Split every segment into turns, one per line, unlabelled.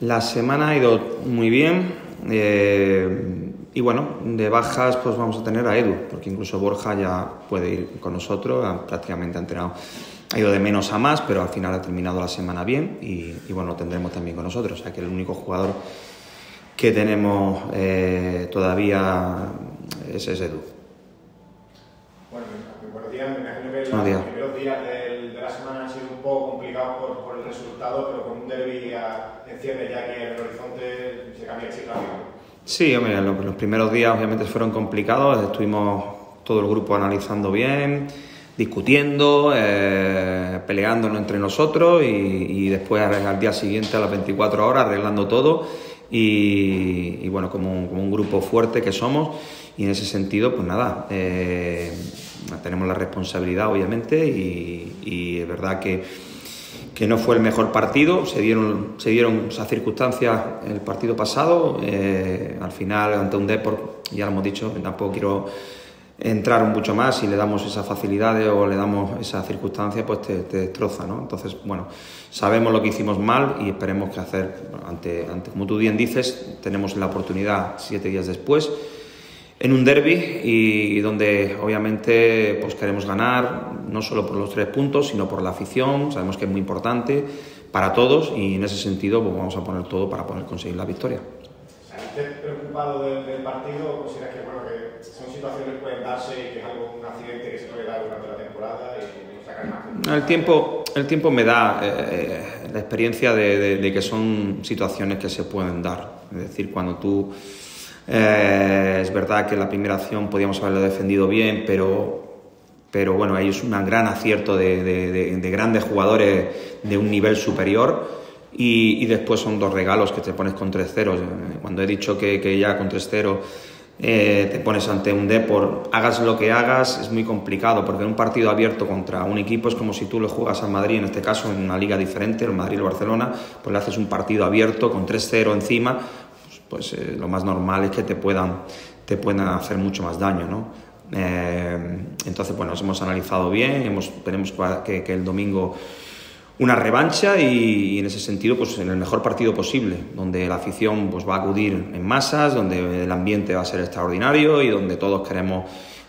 La semana ha ido muy bien. Eh, y bueno, de bajas pues vamos a tener a Edu, porque incluso Borja ya puede ir con nosotros, prácticamente ha entrenado, ha ido de menos a más, pero al final ha terminado la semana bien y, bueno, lo tendremos también con nosotros. O sea que el único jugador que tenemos eh, todavía es, es Edu.
Buenos días, me imagino que los primeros días de, la semana han sido un poco complicados por, el resultado, pero con un derby en cierre ya que el horizonte se cambia el ciclo
Sí, hombre, los, primeros días obviamente fueron complicados, estuvimos todo el grupo analizando bien, discutiendo, eh, peleándonos entre nosotros y, después al día siguiente, a las 24 horas, arreglando todo y, bueno, como un, grupo fuerte que somos y en ese sentido, pues nada, eh, tenemos la responsabilidad obviamente y es verdad que que no fue el mejor partido, se dieron, se dieron esas circunstancias el partido pasado, eh, al final ante un Deport, ya lo hemos dicho, tampoco quiero entrar mucho más, si le damos esas facilidades o le damos esas circunstancias, pues te, destroza, ¿no? Entonces, bueno, sabemos lo que hicimos mal y esperemos que hacer, ante, ante, como tú bien dices, tenemos la oportunidad siete días después, en un derby y donde obviamente pues queremos ganar no solo por los tres puntos sino por la afición sabemos que es muy importante para todos y en ese sentido pues vamos a poner todo para poder conseguir la victoria.
¿Estás preocupado del, partido o consideras que, bueno, que son situaciones que pueden darse y que es algo, un accidente que se puede dar durante la temporada y sacar más?
El tiempo, el tiempo me da eh, la experiencia de, de que son situaciones que se pueden dar. Es decir, cuando tú eh, es verdad que la primera acción podíamos haberlo defendido bien, pero, pero bueno, ahí es un gran acierto de, grandes jugadores de un nivel superior. Y, después son dos regalos que te pones con 3-0. Cuando he dicho que, ya con 3-0 eh, te pones ante un Depor, hagas lo que hagas, es muy complicado, porque un partido abierto contra un equipo es como si tú le juegas al Madrid, en este caso en una liga diferente, el Madrid o el Barcelona, pues le haces un partido abierto con 3-0 encima, pues eh, lo más normal es que te puedan, te puedan hacer mucho más daño, ¿no? Eh, entonces, bueno, nos hemos analizado bien, hemos, tenemos que, que, el domingo una revancha y, en ese sentido, pues en el mejor partido posible, donde la afición pues, va a acudir en masas, donde el ambiente va a ser extraordinario y donde todos queremos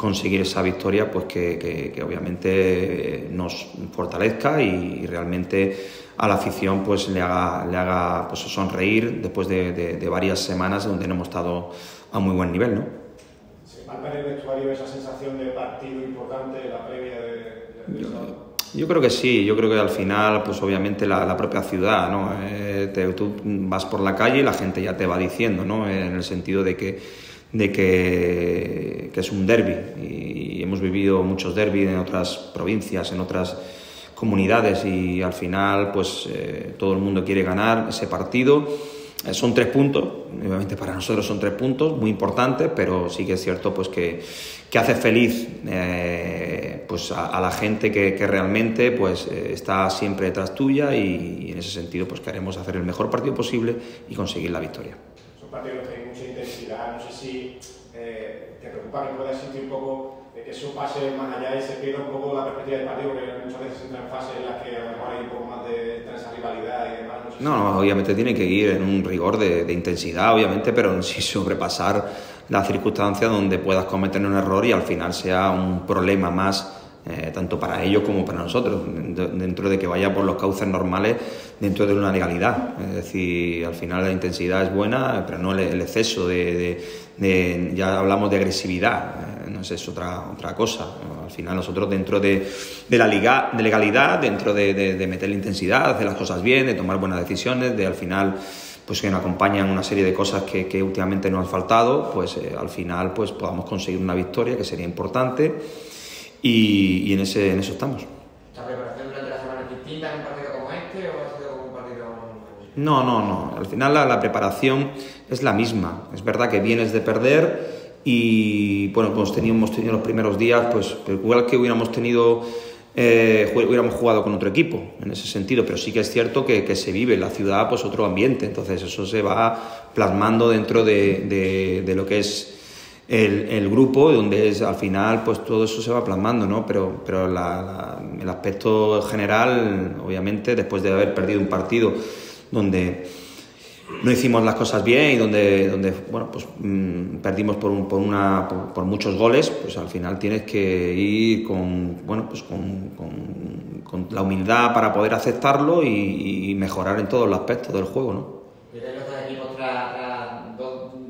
conseguir esa victoria, pues que, que obviamente nos fortalezca y, y realmente a la afición pues le haga, le haga pues, sonreír después de, de, varias semanas donde no hemos estado a muy buen nivel. ¿no?
¿Se palpa en el vestuario esa sensación de partido importante, la previa de,
yo, creo que sí, yo creo que al final, pues obviamente la, la propia ciudad, ¿no? Eh, tú vas por la calle y la gente ya te va diciendo, ¿no? En el sentido de que, de que, que es un derby y hemos vivido muchos derbis en otras provincias, en otras comunidades y al final pues eh, todo el mundo quiere ganar ese partido. Eh, son tres puntos, obviamente para nosotros son tres puntos, muy importantes, pero sí que es cierto pues que, que hace feliz eh, pues a, la gente que, que realmente pues está siempre detrás tuya y, en ese sentido pues queremos hacer el mejor partido posible y conseguir la victoria.
Si te preocupa que puedas sentir un poco que eso pase más allá y se pierda un poco la perspectiva del partido, porque muchas veces entra en fases en las que a lo mejor hay un poco más de, esa rivalidad y demás.
No, no, obviamente tiene que ir en un rigor de, intensidad, obviamente, pero sin sobrepasar la circunstancia donde puedas cometer un error y al final sea un problema más. Eh, tanto para ellos como para nosotros, dentro de que vaya por los cauces normales, dentro de una legalidad. Es decir, al final la intensidad es buena, pero no el, exceso de, ya hablamos de agresividad no es otra, otra cosa. Al final nosotros dentro de, la liga, de legalidad, dentro de, meter la intensidad, hacer las cosas bien, de tomar buenas decisiones, de al final pues que nos acompañan una serie de cosas que, que últimamente nos han faltado, pues eh, al final pues podamos conseguir una victoria que sería importante y, y en, ese, en eso estamos.
¿La preparación durante la semana es distinta en un partido como este o ha sido como un partido...?
No, no, no. Al final la, la preparación es la misma. Es verdad que vienes de perder y bueno, pues teníamos tenido los primeros días, pues igual que hubiéramos tenido, eh, hubiéramos jugado con otro equipo en ese sentido, pero sí que es cierto que, que, se vive en la ciudad pues otro ambiente, entonces eso se va plasmando dentro de, de, de lo que es el, grupo, donde es, al final pues todo eso se va plasmando, ¿no? Pero, pero la, la, el aspecto general, obviamente, después de haber perdido un partido donde no hicimos las cosas bien y donde, donde bueno, pues, mm, perdimos por, por, una, por, muchos goles, pues al final tienes que ir con, bueno, pues con, con, la humildad para poder aceptarlo y, mejorar en todos los aspectos del juego. ¿no?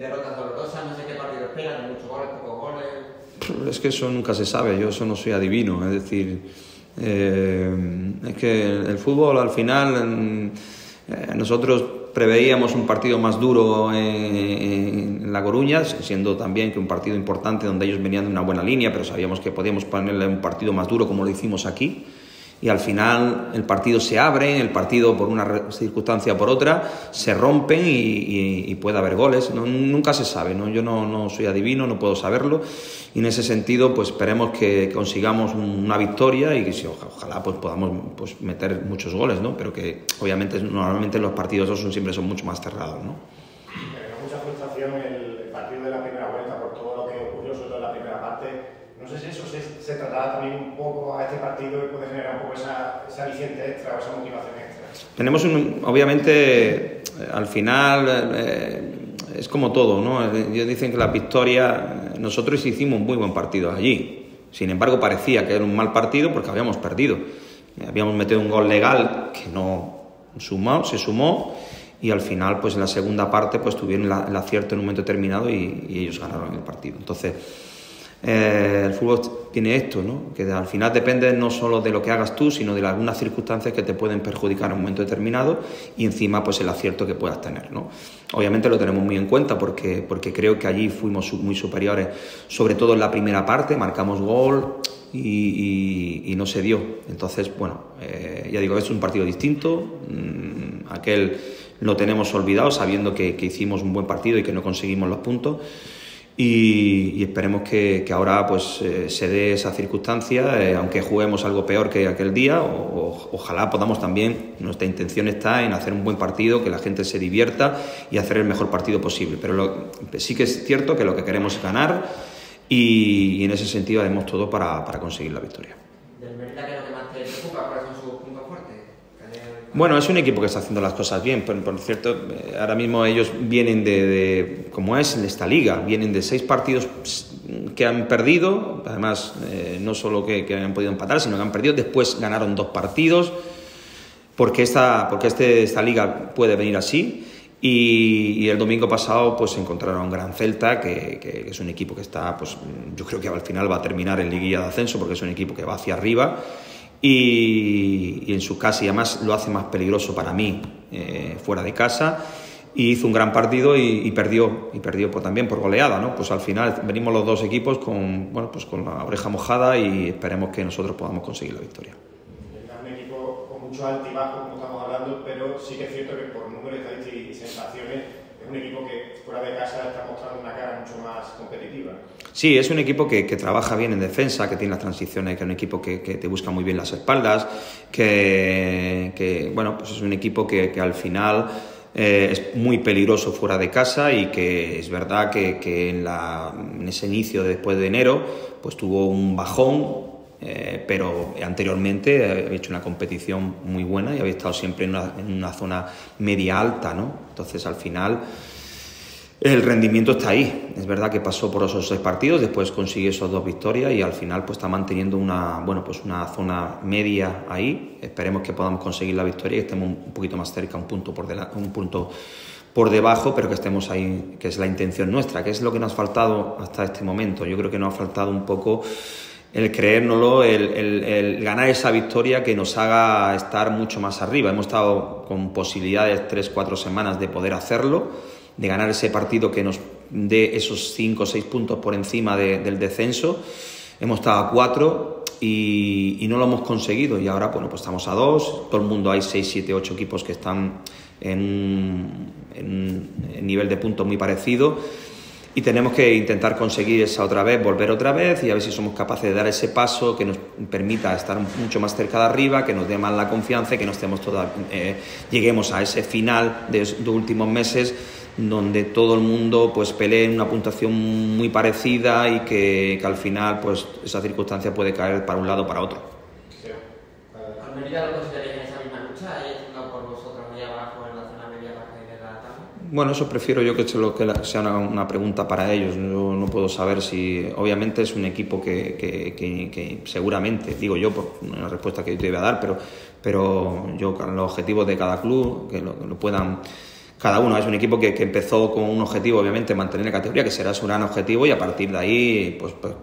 derrotas dolorosas, no sé qué partido esperan, muchos goles, pocos goles.
Es que eso nunca se sabe, yo eso no soy adivino, es decir, eh, es que el fútbol al final, eh, nosotros preveíamos un partido más duro en, La Coruña, siendo también que un partido importante donde ellos venían de una buena línea, pero sabíamos que podíamos ponerle un partido más duro como lo hicimos aquí. Y al final el partido se abre, el partido por una circunstancia o por otra se rompen y, puede haber goles. nunca se sabe, ¿no? yo no, no, soy adivino, no puedo saberlo. Y en ese sentido, pues esperemos que consigamos una victoria y que si, ojalá pues, podamos pues, meter muchos goles, ¿no? pero que obviamente normalmente los partidos son, siempre son mucho más cerrados. ¿no?
mucha frustración el partido de la primera vuelta por todo lo que ocurrió, sobre la primera parte. No sé si eso se, se traslada también un este partido y puede generar un poco esa, esa aliciente extra o esa motivación extra.
Tenemos, un, obviamente, al final... Eh, es como todo, ¿no? Ellos dicen que la victoria, nosotros hicimos un muy buen partido allí. Sin embargo, parecía que era un mal partido porque habíamos perdido. Habíamos metido un gol legal que no sumó, se sumó y al final, pues en la segunda parte, pues tuvieron el acierto en un momento determinado y, y ellos ganaron el partido. Entonces, eh, el fútbol tiene esto, ¿no? que al final depende no solo de lo que hagas tú, sino de algunas circunstancias que te pueden perjudicar en un momento determinado y encima pues el acierto que puedas tener. ¿no? Obviamente lo tenemos muy en cuenta porque, porque creo que allí fuimos muy superiores, sobre todo en la primera parte, marcamos gol y, no se dio. Entonces, bueno, eh, ya digo, es un partido distinto, mm, aquel lo tenemos olvidado sabiendo que, que hicimos un buen partido y que no conseguimos los puntos y, esperemos que, ahora pues eh, se dé esa circunstancia, eh, aunque juguemos algo peor que aquel día, o, ojalá podamos también, nuestra intención está en hacer un buen partido, que la gente se divierta y hacer el mejor partido posible. Pero sí que es cierto que lo que queremos es ganar y, en ese sentido haremos todo para, para conseguir la victoria. Bueno, es un equipo que está haciendo las cosas bien. Por, cierto, eh, ahora mismo ellos vienen de, como es esta liga, vienen de seis partidos que han perdido, además eh, no solo que, han podido empatar, sino que han perdido, después ganaron dos partidos, porque esta, porque este, esta liga puede venir así. Y, el domingo pasado pues encontraron a Gran Celta, que, que, es un equipo que está, pues yo creo que al final va a terminar en liguilla de ascenso, porque es un equipo que va hacia arriba y, en su casa y además lo hace más peligroso para mí eh, fuera de casa. Y hizo un gran partido y, perdió y perdió pues, también por goleada no pues al final venimos los dos equipos con bueno pues con la oreja mojada y esperemos que nosotros podamos conseguir la victoria
equipo con mucho altibajos como estamos hablando pero sí que es cierto que por números y sensaciones es un equipo que fuera de casa está mostrando una cara mucho más competitiva.
Sí, es un equipo que, trabaja bien en defensa, que tiene las transiciones, que es un equipo que, te busca muy bien las espaldas, que, bueno, pues es un equipo que, al final eh, es muy peligroso fuera de casa y que es verdad que, en, la, en, ese inicio después de enero pues tuvo un bajón, eh, pero anteriormente había hecho una competición muy buena y había estado siempre en una, en una zona media alta, ¿no? Entonces al final el rendimiento está ahí. Es verdad que pasó por esos seis partidos, después consiguió esas dos victorias y al final pues está manteniendo una, bueno, pues una zona media ahí. Esperemos que podamos conseguir la victoria y estemos un poquito más cerca, un punto por, un punto por debajo, pero que estemos ahí, que es la intención nuestra, que es lo que nos ha faltado hasta este momento. Yo creo que nos ha faltado un poco el creérnoslo, el, el, ganar esa victoria que nos haga estar mucho más arriba. Hemos estado con posibilidades tres, cuatro semanas de poder hacerlo de ganar ese partido que nos dé esos 5 o 6 puntos por encima del descenso. Hemos estado a 4 y, no lo hemos conseguido y ahora bueno, pues estamos a 2, todo el mundo hay 6, 7, 8 equipos que están en, en, nivel de puntos muy parecido y tenemos que intentar conseguir esa otra vez, volver otra vez y a ver si somos capaces de dar ese paso que nos permita estar mucho más cerca de arriba, que nos dé más la confianza y que nos estemos toda, eh, lleguemos a ese final de los últimos meses donde todo el mundo pues pelee en una puntuación muy parecida y que, que, al final pues esa circunstancia puede caer para un lado o para otro.
Sí. ¿Almería lo consideráis en esa misma lucha? ¿Ahí por vosotros ahí abajo en la zona media baja y de la tabla?
Bueno, eso prefiero yo que, que sea una, pregunta para ellos. Yo no puedo saber si, obviamente es un equipo que, que, que, seguramente, digo yo, por una respuesta que yo te iba a dar, pero, pero yo con los objetivos de cada club, que lo, lo puedan cada uno. Es un equipo que, que, empezó con un objetivo, obviamente, mantener la categoría, que será su gran objetivo, y a partir de ahí, pues, pues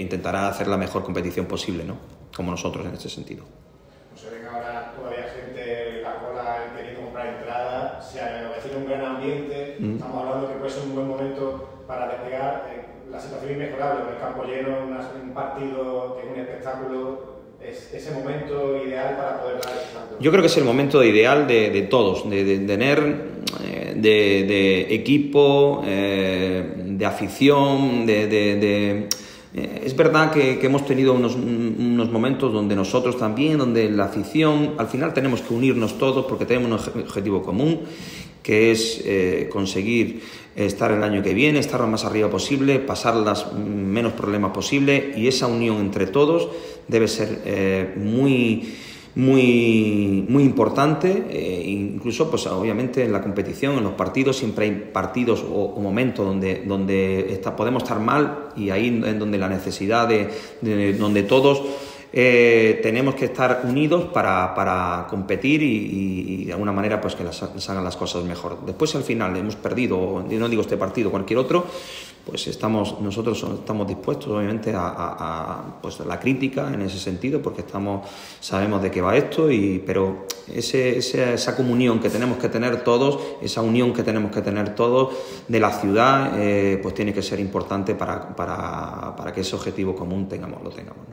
intentará hacer la mejor competición posible, ¿no? Como nosotros en este sentido.
No se ven ahora todavía gente la cola queriendo comprar entrada, se avecina un gran ambiente, mm. estamos hablando que puede ser un buen momento para despegar. Eh, la situación inmejorable, el campo lleno, un partido que es un espectáculo es ese momento ideal para poder dar
Yo creo que es el momento ideal de, de todos, de, de, tener eh, de, equipo, eh, de afición, de... Eh, es verdad que, hemos tenido unos, momentos donde nosotros también, donde la afición, al final tenemos que unirnos todos porque tenemos un objetivo común, que es conseguir estar el año que viene, estar lo más arriba posible, pasar las menos problemas posible y esa unión entre todos debe ser eh, muy, muy, muy importante, eh, incluso pues obviamente en la competición, en los partidos, siempre hay partidos o, momentos donde, donde podemos estar mal y ahí es donde la necesidad de, de donde todos eh, tenemos que estar unidos para, para competir y, de alguna manera pues que las, hagan las cosas mejor. Después al final hemos perdido, no digo este partido, cualquier otro, pues estamos, nosotros estamos dispuestos obviamente a, pues, la crítica en ese sentido porque estamos, sabemos de qué va esto, y, pero ese, esa comunión que tenemos que tener todos, esa unión que tenemos que tener todos de la ciudad, eh, pues tiene que ser importante para, para, para que ese objetivo común tengamos, lo tengamos.